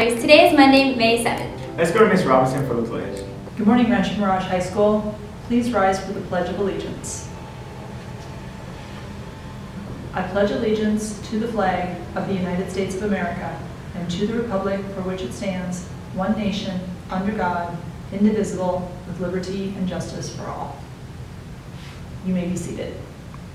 Rattlers. Today is Monday, May 7th. Let's go to Ms. Robinson for the pledge. Good morning, Rancho Mirage High School. Please rise for the Pledge of Allegiance. I pledge allegiance to the flag of the United States of America and to the republic for which it stands, one nation, under God, indivisible, with liberty and justice for all. You may be seated.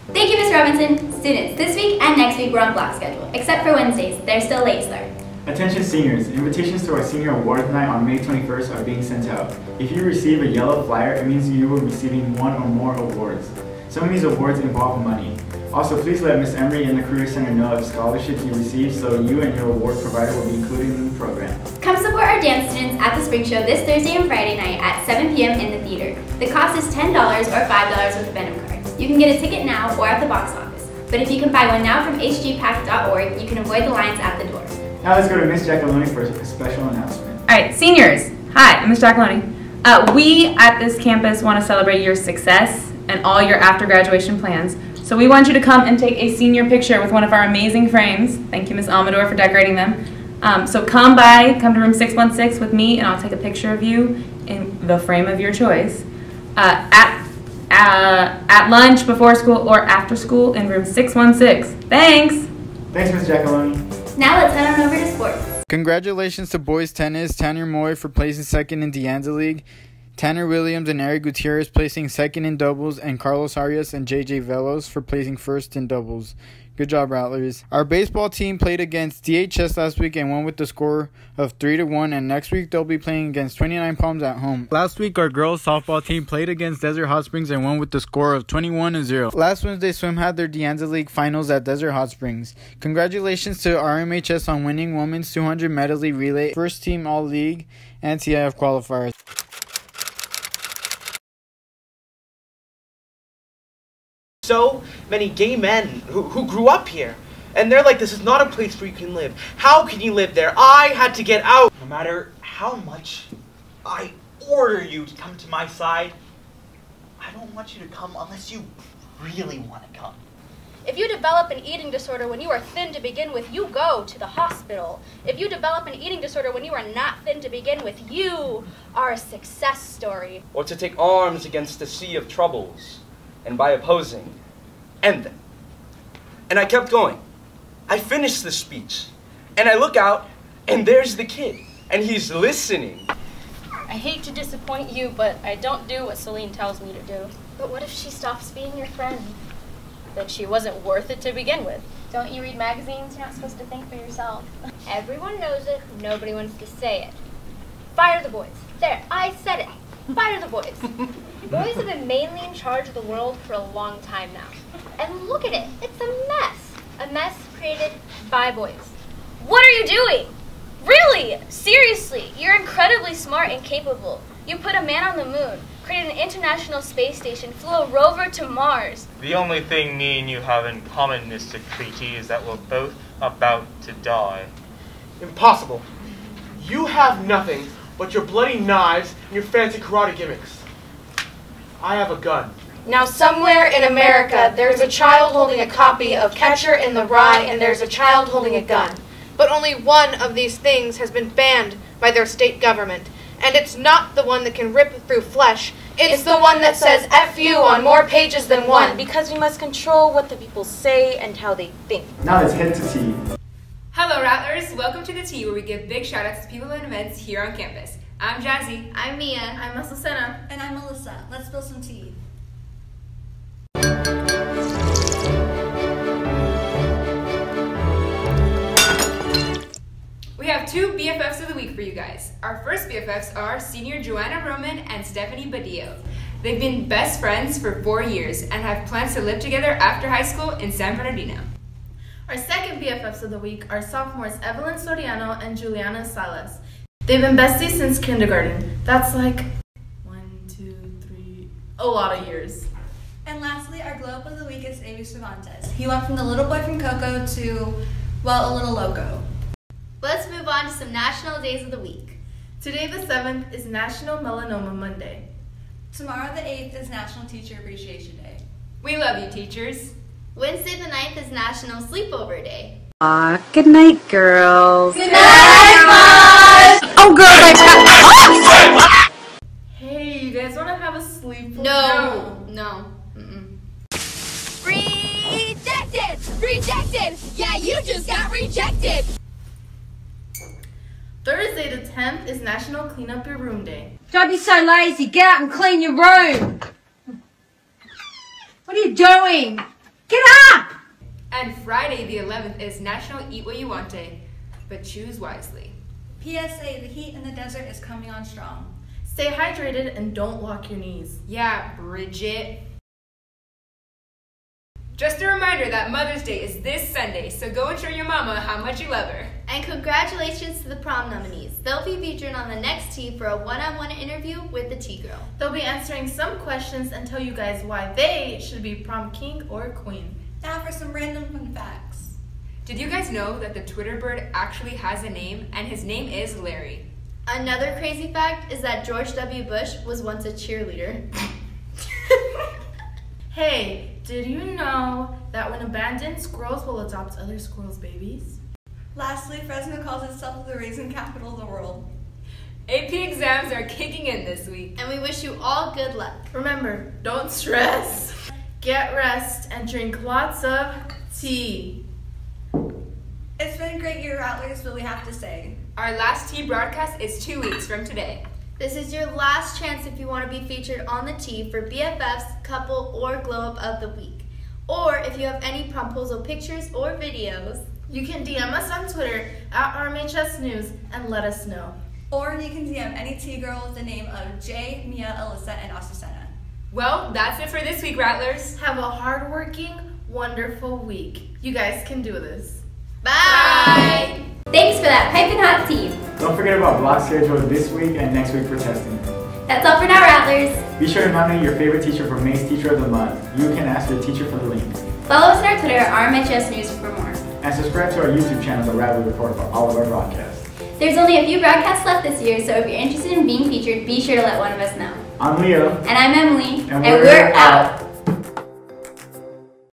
Thank you, Ms. Robinson. Students, this week and next week we're on block schedule, except for Wednesdays. They're still late start. Attention seniors, invitations to our senior awards night on May 21st are being sent out. If you receive a yellow flyer, it means you will be receiving one or more awards. Some of these awards involve money. Also, please let Ms. Emery and the Career Center know of scholarships you receive so you and your award provider will be included in the program. Come support our dance students at the Spring Show this Thursday and Friday night at 7 p.m. in the theater. The cost is $10 or $5 with a Venom card. You can get a ticket now or at the box office. But if you can buy one now from hgpack.org, you can avoid the lines at the door. Now let's go to Miss Jackaloni for a special announcement. All right, seniors. Hi, I'm Ms. Jackaloni. Uh, we at this campus want to celebrate your success and all your after graduation plans. So we want you to come and take a senior picture with one of our amazing frames. Thank you, Ms. Amador, for decorating them. Um, so come by, come to room 616 with me, and I'll take a picture of you in the frame of your choice. Uh, at, uh, at lunch, before school, or after school in room 616. Thanks! Thanks, Miss Jackaloni. Now let's head on over to sports. Congratulations to boys tennis, Tanner Moy for placing second in the Anza League, Tanner Williams and Eric Gutierrez placing second in doubles, and Carlos Arias and JJ Velos for placing first in doubles. Good job, Rattlers. Our baseball team played against DHS last week and won with the score of 3 to 1, and next week they'll be playing against 29 Palms at home. Last week, our girls softball team played against Desert Hot Springs and won with the score of 21 to 0. Last Wednesday, Swim had their De Anza League finals at Desert Hot Springs. Congratulations to RMHS on winning Women's 200 medley relay, first team All League, and CIF qualifiers. So many gay men who, who grew up here. And they're like, this is not a place where you can live. How can you live there? I had to get out. No matter how much I order you to come to my side, I don't want you to come unless you really want to come. If you develop an eating disorder when you are thin to begin with, you go to the hospital. If you develop an eating disorder when you are not thin to begin with, you are a success story. Or to take arms against the sea of troubles and by opposing, end them. And I kept going. I finished the speech, and I look out, and there's the kid, and he's listening. I hate to disappoint you, but I don't do what Celine tells me to do. But what if she stops being your friend? Then she wasn't worth it to begin with. Don't you read magazines? You're not supposed to think for yourself. Everyone knows it, nobody wants to say it. Fire the boys. There, I said it. Fire the boys. boys have been mainly in charge of the world for a long time now. And look at it. It's a mess. A mess created by boys. What are you doing? Really? Seriously, you're incredibly smart and capable. You put a man on the moon, created an international space station, flew a rover to Mars. The only thing me and you have in common, Mr. Creedy, is that we're both about to die. Impossible. You have nothing but your bloody knives and your fancy karate gimmicks. I have a gun. Now, somewhere in America, there's a child holding a copy of Catcher in the Rye, and there's a child holding a gun. But only one of these things has been banned by their state government. And it's not the one that can rip through flesh. It's, it's the one that says F you on more pages than one. Because we must control what the people say and how they think. Now let's head to tea. Hello, Rattlers. Welcome to the tea where we give big shout outs to people and events here on campus. I'm Jazzy. I'm Mia. I'm Azucena. And I'm Melissa. Let's spill some tea. We have two BFFs of the week for you guys. Our first BFFs are senior Joanna Roman and Stephanie Badillo. They've been best friends for four years and have plans to live together after high school in San Bernardino. Our second BFFs of the week are sophomores Evelyn Soriano and Juliana Salas. They've been besties since kindergarten. That's like one, two, three, a lot of years. And lastly, our glow up of the week is Amy Cervantes. He went from the little boy from Coco to, well, a little loco. Let's move on to some national days of the week. Today, the 7th, is National Melanoma Monday. Tomorrow, the 8th, is National Teacher Appreciation Day. We love you, teachers. Wednesday, the 9th, is National Sleepover Day. Aw, good night, girls. Good night, Mom! No, girl, like Hey, you guys want to have a sleep? No. No. Rejected! Rejected! Yeah, you just got rejected! Thursday the 10th is National Clean Up Your Room Day. Don't be so lazy. Get out and clean your room. What are you doing? Get up! And Friday the 11th is National Eat What You Want Day, but choose wisely. PSA, the heat in the desert is coming on strong. Stay hydrated and don't lock your knees. Yeah, Bridget. Just a reminder that Mother's Day is this Sunday, so go and show your mama how much you love her. And congratulations to the prom nominees. They'll be featured on the next Tea for a one-on-one interview with the Tea Girl. They'll be answering some questions and tell you guys why they should be prom king or queen. Now for some random fun facts. Did you guys know that the Twitter bird actually has a name, and his name is Larry? Another crazy fact is that George W. Bush was once a cheerleader. Hey, did you know that when abandoned, squirrels will adopt other squirrels' babies? Lastly, Fresno calls itself the raisin capital of the world. AP exams are kicking in this week. And we wish you all good luck. Remember, don't stress, get rest, and drink lots of tea. It's been a great year, Rattlers, but we have to say. Our last tea broadcast is two weeks from today. This is your last chance if you want to be featured on the Tea for BFFs, couple, or glow up of the week. Or if you have any proposal pictures or videos, You can DM us on Twitter at RMHS News and let us know. Or you can DM any Tea girl with the name of Jay, Mia, Alyssa, and Azucena. Well, that's it for this week, Rattlers. Have a hardworking, wonderful week. You guys can do this. Bye! Thanks for that piping hot tea. Don't forget about block schedule this week and next week for testing. That's all for now, Rattlers. Be sure to nominate your favorite teacher for May's Teacher of the Month. You can ask your teacher for the link. Follow us on our Twitter, RMHS News, for more. And subscribe to our YouTube channel, The Rattler Report, for all of our broadcasts. There's only a few broadcasts left this year, so if you're interested in being featured, be sure to let one of us know. I'm Leo. And I'm Emily, And we're out.